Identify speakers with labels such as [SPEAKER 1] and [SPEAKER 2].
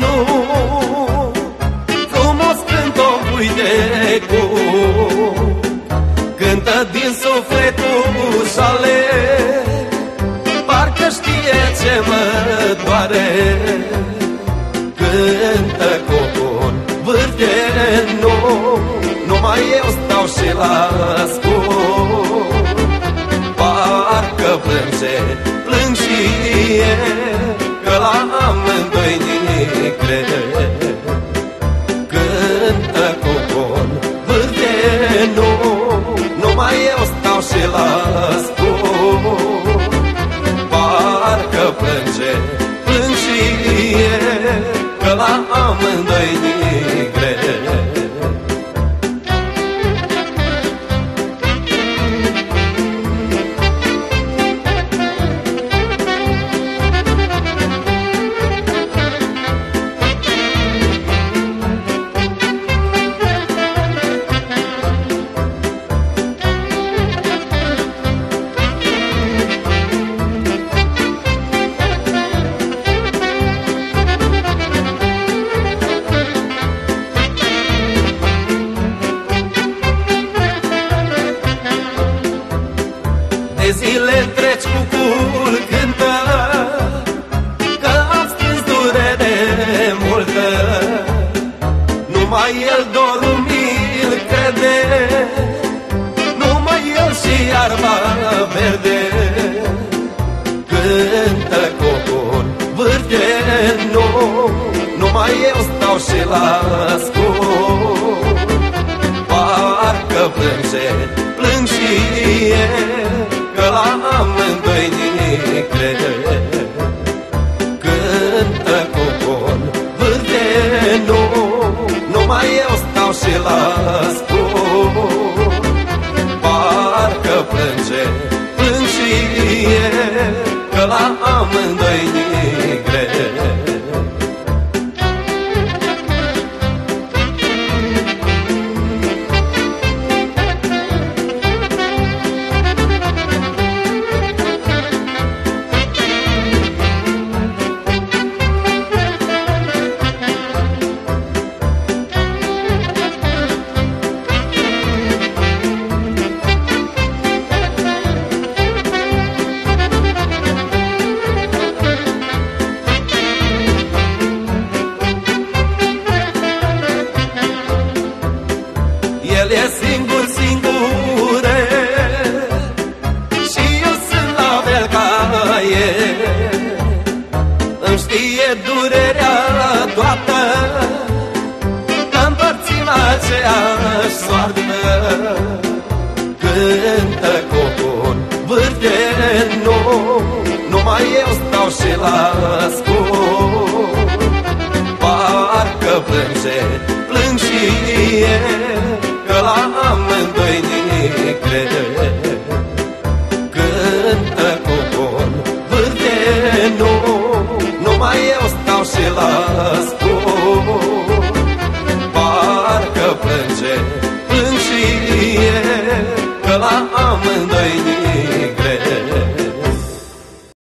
[SPEAKER 1] nu Frumos cânt o uite cu Cântă din sufletul sale Parcă știe ce mă doare. Cântă cu un vârte nu Numai eu stau și la ascult Parcă plânge, plâng și eu stau zile întregi cu cul cântă Că am strâns durere multă. Numai el dorul mi-l crede Numai el și iarba verde. Cântă cocon, vârte nu Numai eu stau și la ascult eu durerea toată Că împărțim aceeași soartă Cântă cocon, vârte nu Numai eu stau și la ascult Parcă plânge, plâng și eu Că la amândoi ni crede ascult Parcă plânge, plâng și